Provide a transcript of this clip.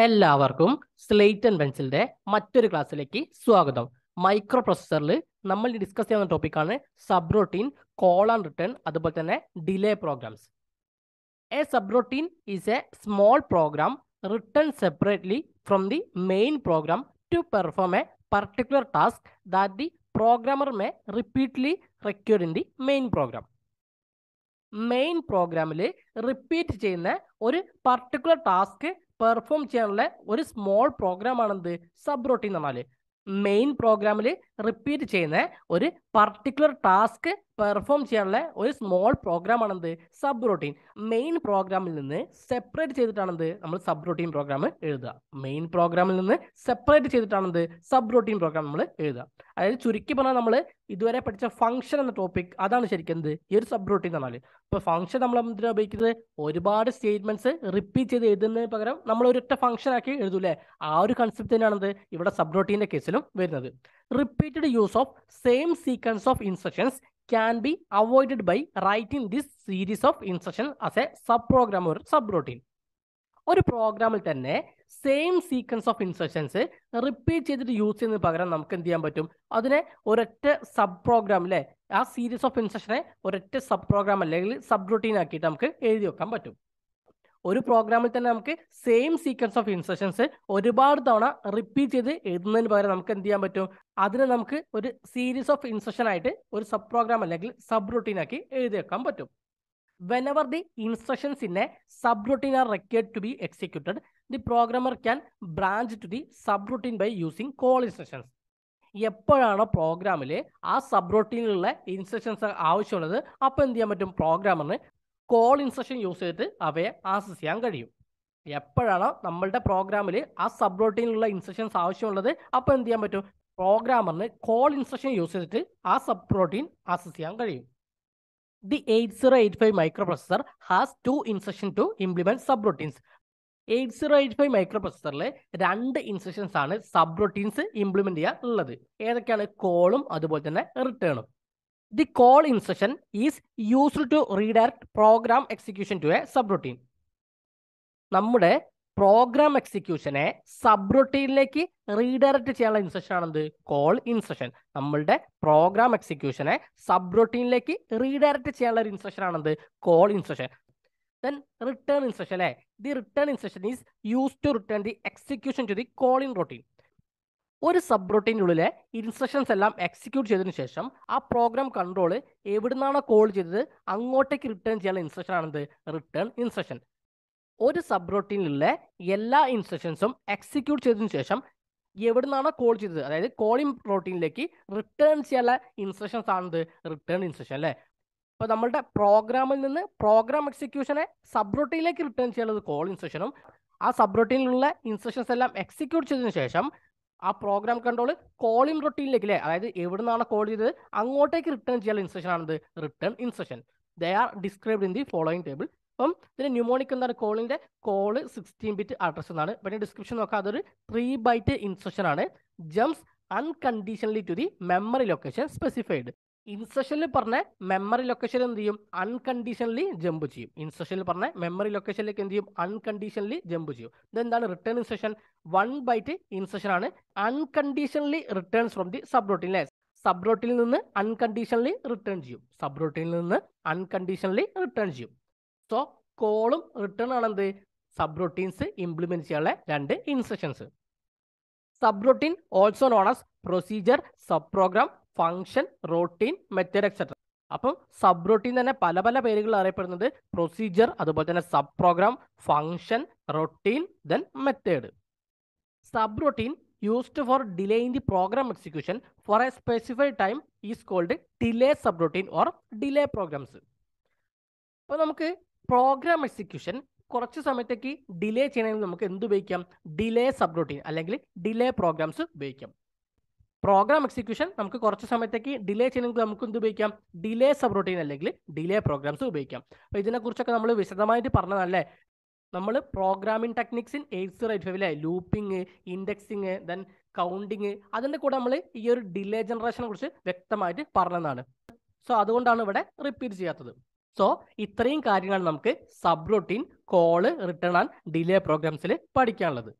എല്ലാവർക്കും slate and പെൻസിലിന്റെ മറ്റൊരു ക്ലാസ്സിലേക്ക് സ്വാഗതം. മൈക്രോ പ്രൊസസ്സറിൽ നമ്മൾ ഡിസ്കസ് ചെയ്യുന്ന ടോപ്പിക്കാണ് subroutine call and return അതുപോലെ തന്നെ delay programs a subroutine is a small program written separately from the main program to perform a particular task that the programmer may repeatedly require in the main program main പ്രോഗ്രാമിൽ repeat ചെയ്യുന്ന ഒരു particular task perform ചെയ്യാനുള്ള ഒരു small program ആണെന്ത്? Subroutine എന്ന് പറഞ്ഞാൽ main പ്രോഗ്രാമിൽ repeat ചെയ്യുന്ന ഒരു പർട്ടിക്കുലർ ടാസ്ക് പെർഫോം ചെയ്യാനുള്ള ഒരു സ്മോൾ പ്രോഗ്രാം ആണെന്ത്? സബ് റൊട്ടീൻ മെയിൻ പ്രോഗ്രാമിൽ നിന്ന് സെപ്പറേറ്റ് ചെയ്തിട്ടാണെന്ത്? നമ്മൾ സബ് റൊട്ടീൻ പ്രോഗ്രാം എഴുതുക മെയിൻ പ്രോഗ്രാമിൽ നിന്ന് സെപ്പറേറ്റ് ചെയ്തിട്ടാണെന്ത്? സബ് റൊട്ടീൻ പ്രോഗ്രാം നമ്മൾ എഴുതുക. അതായത് ചുരുക്കി പറഞ്ഞാൽ നമ്മൾ ഇതുവരെ പഠിച്ച ഫംഗ്ഷൻ എന്ന ടോപ്പിക് അതാണ് ശരിക്കും എന്ത്? ഈ ഒരു സബ് റൊട്ടീൻ എന്ന് പറഞ്ഞാൽ ഇപ്പോൾ ഫംഗ്ഷൻ നമ്മൾ എന്തിനാണ് ഉപയോഗിക്കുന്നത്? ഒരുപാട് സ്റ്റേറ്റ്മെന്റ്സ് റിപ്പീറ്റ് ചെയ്ത് എഴുതുന്നതിന് പകരം നമ്മൾ ഒരൊറ്റ ഫംഗ്ഷൻ ആക്കി എഴുതൂലേ ആ ഒരു കൺസെപ്റ്റ് തന്നെയാണെന്ത്? ഇവിടെ സബ് റൊട്ടീന്റെ കേസിലും വരുന്നത്. Repeated use of same sequence of instructions can be avoided by writing this series of instruction as a sub program ഒരു സബ് റൊട്ടീൻ ഒരു പ്രോഗ്രാമിൽ തന്നെ same sequence of instructions repeat ചെയ്തിട്ട് യൂസ് ചെയ്യുന്നതിന് പകരം നമുക്ക് എന്ത് ചെയ്യാൻ പറ്റും? അതിനെ ഒരൊറ്റ സബ് പ്രോഗ്രാം അല്ലേ ആ സീരീസ് ഓഫ് ഇൻസ്ട്രക്ഷനെ ഒരൊറ്റ സബ് പ്രോഗ്രാം അല്ലെങ്കിൽ സബ് റൊട്ടീൻ ആക്കിയിട്ട് നമുക്ക് എഴുതി വെക്കാൻ പറ്റും. ഒരു പ്രോഗ്രാമിൽ തന്നെ നമുക്ക് സെയിം സീക്വൻസ് ഓഫ് ഇൻസ്ട്രക്ഷൻസ് ഒരുപാട് തവണ റിപ്പീറ്റ് ചെയ്ത് എഴുതുന്നതിന് പകരം നമുക്ക് എന്ത് ചെയ്യാൻ പറ്റും? അതിനെ നമുക്ക് ഒരു സീരീസ് ഓഫ് ഇൻസ്ട്രക്ഷൻ ആയിട്ട് ഒരു സബ് പ്രോഗ്രാം അല്ലെങ്കിൽ സബ് റൊട്ടീൻ ആക്കി എഴുതി വെക്കാൻ പറ്റും. Whenever the instructions sub a are are to be executed the programmer programmer branch to the sub subroutine by using call instructions. എപ്പോഴാണോ പ്രോഗ്രാമിൽ ആ സബ് റൊട്ടീനിലുള്ള ഇൻസ്ട്രക്ഷൻസ് ആവശ്യമുള്ളത് അപ്പോൾ എന്ത് ചെയ്യാൻ പറ്റും? പ്രോഗ്രാമറിന് കോൾ ഇൻസ്ട്രക്ഷൻ യൂസ് ചെയ്തിട്ട് അവയെ ആക്സസ് ചെയ്യാൻ കഴിയും. എപ്പോഴാണോ നമ്മളുടെ പ്രോഗ്രാമിൽ ആ സബ് റൊട്ടീനിലുള്ള ഇൻസ്ട്രക്ഷൻസ് ആവശ്യമുള്ളത് അപ്പോൾ എന്ത് ചെയ്യാൻ പറ്റും? പ്രോഗ്രാമറിന് കോൾ ഇൻസ്ട്രക്ഷൻ യൂസ് ചെയ്തിട്ട് ആ സബ് റൊട്ടീൻ ആക്സസ് ചെയ്യാൻ കഴിയും. The eight zero eight five microprocessor has two instruction 8085 implement sub two instructions to implement subroutines. 8085 മൈക്രോപ്രൊസസറിൽ രണ്ട് ഇൻസ്ട്രക്ഷൻസ് ആണ് സബ് റൊട്ടീൻസ് ഇംപ്ലിമെന്റ് ചെയ്യാൻ ഉള്ളത്. ഏതൊക്കെയാണ്? കോളും അതുപോലെ തന്നെ റിട്ടേണും call instruction is used to redirect program execution to a subroutine നമ്മുടെ പ്രോഗ്രാം എക്സിക്യൂഷനെ സബ് റൊട്ടീനിലേക്ക് റീഡയറക്റ്റ് ചെയ്യാനുള്ള ഇൻസ്ട്രക്ഷൻ ആണെന്ത്? കോൾ ഇൻസ്ട്രക്ഷൻ നമ്മളുടെ പ്രോഗ്രാം എക്സിക്യൂഷനെ സബ് റൊട്ടീനിലേക്ക് റീഡയറക്റ്റ് ചെയ്യാനുള്ള ഒരു instruction ആണെന്ത്? Call instruction then return instruction അല്ലേ the return instruction is use to return the execution to the calling routine ഒരു സബ് റൊട്ടീനുള്ളിലെ ഇൻസ്ട്രക്ഷൻസ് എല്ലാം എക്സിക്യൂട്ട് ചെയ്തതിനു ശേഷം ആ പ്രോഗ്രാം കൺട്രോൾ എവിടുന്നാണോ കോൾ ചെയ്തത് അങ്ങോട്ടേക്ക് റിട്ടേൺ ചെയ്യാനുള്ള ഇൻസ്ട്രക്ഷൻ ആണെന്ത്? റിട്ടേൺ ഇൻസ്ട്രക്ഷൻ ഒരു സബ് റൊട്ടീനിലുള്ള എല്ലാ ഇൻസ്ട്രക്ഷൻസും എക്സിക്യൂട്ട് ചെയ്തതിനു ശേഷം എവിടുന്നാണോ കോൾ ചെയ്തത്? അതായത് കോളിംഗ് റൊട്ടീനിലേക്ക് റിട്ടേൺ ചെയ്യാനുള്ള ഇൻസ്ട്രക്ഷൻസ് ആണെന്ത്? റിട്ടേൺ ഇൻസ്ട്രക്ഷൻ അല്ലേ? അപ്പോൾ നമ്മളുടെ പ്രോഗ്രാമിൽ നിന്ന് പ്രോഗ്രാം എക്സിക്യൂഷനെ സബ് റൊട്ടീനിലേക്ക് റിട്ടേൺ ചെയ്യാനുള്ളത് കോൾ ഇൻസ്ട്രക്ഷനും ആ സബ് റൊട്ടീനിലുള്ള ഇൻസ്ട്രക്ഷൻസ് എല്ലാം എക്സിക്യൂട്ട് ചെയ്തതിനു ശേഷം ആ പ്രോഗ്രാം കൺട്രോൾ കോളിംഗ് റൊട്ടീനിലേക്ക് അല്ലേ അതായത് എവിടെ നിന്നാണ് കോൾ ചെയ്തത്? അങ്ങോട്ടേക്ക് റിട്ടേൺ ചെയ്യാനുള്ള ഇൻസ്ട്രക്ഷൻ ആണത്. Return instruction they are described in the following table അപ്പം ഇതിന് ന്യൂമോണിക് എന്താണ്? കോളിന്റെ കോൾ സിക്സ്റ്റീൻ ബിറ്റ് അഡ്രസ് എന്നാണ്. പിന്നെ ഡിസ്ക്രിപ്ഷൻ നോക്കാം. അതൊരു ത്രീ ബൈറ്റ് ഇൻസ്ട്രക്ഷൻ ആണ്. Jumps unconditionally to the memory location specified ഇൻസ്ട്രക്ഷനിൽ പറഞ്ഞ മെമ്മറി ലൊക്കേഷൻ എന്ത് ചെയ്യും? അൺകണ്ടീഷണലി ജമ്പ് ചെയ്യും. ഇൻസെഷനിൽ പറഞ്ഞ മെമ്മറി ലൊക്കേഷനിലേക്ക് എന്ത് ചെയ്യും? അൺകണ്ടീഷണലി ജമ്പ് ചെയ്യും. ഇതെന്താണ് റിട്ടേൺ ഇൻസെഷൻ വൺ ബൈറ്റ് ഇൻസെഷൻ ആണ് unconditionally returns from the sub റോട്ടീനിലെ sub റോട്ടീനിൽ നിന്ന് അൺകണ്ടീഷണലി റിട്ടേൺ ചെയ്യും. സബ് റോട്ടീനിൽ നിന്ന് അൺകണ്ടീഷണലി റിട്ടേൺ ചെയ്യും. സോ കോളും റിട്ടേൺ ആണെന്ത്? സബ് ഇംപ്ലിമെന്റ് ചെയ്യാനുള്ള രണ്ട് instructions sub also also known as procedure sub programme function routine method etcetera അപ്പം sub routine തന്നെ പല പല പേരുകൾ അറിയപ്പെടുന്നത് പ്രൊസീജിയർ അതുപോലെ തന്നെ sub programme function routine then method sub routine used for delay in the program execution for a specified time is called delay subroutine or delay programs അപ്പോൾ നമുക്ക് പ്രോഗ്രാം എക്സിക്യൂഷൻ കുറച്ച് സമയത്തേക്ക് ഡിലേ ചെയ്യണമെങ്കിൽ നമുക്ക് എന്ത് ഉപയോഗിക്കാം? ഡിലേ സബ് റൊട്ടീൻ അല്ലെങ്കിൽ delay programs ഉപയോഗിക്കാം. പ്രോഗ്രാം എക്സിക്യൂഷൻ നമുക്ക് കുറച്ച് സമയത്തേക്ക് ഡിലേ ചെയ്യണമെങ്കിൽ നമുക്ക് എന്ത് ഉപയോഗിക്കാം? ഡിലേ സബ് റൊട്ടീൻ അല്ലെങ്കിൽ ഡിലേ പ്രോഗ്രാംസ് ഉപയോഗിക്കാം. അപ്പോൾ ഇതിനെക്കുറിച്ചൊക്കെ നമ്മൾ വിശദമായിട്ട് പറഞ്ഞതല്ലേ? നമ്മൾ programming techniques in eight zero eight ഫൈവിലെ looping indexing then counting അതിന്റെ കൂടെ നമ്മൾ ഈ ഒരു ഡിലേ ജനറേഷനെ കുറിച്ച് വ്യക്തമായിട്ട് പറഞ്ഞതാണ്. സോ അതുകൊണ്ടാണ് ഇവിടെ റിപ്പീറ്റ് ചെയ്യാത്തത്. സോ ഇത്രയും കാര്യങ്ങൾ നമുക്ക് subroutine call return and delay പ്രോഗ്രാംസിൽ പഠിക്കാനുള്ളത്.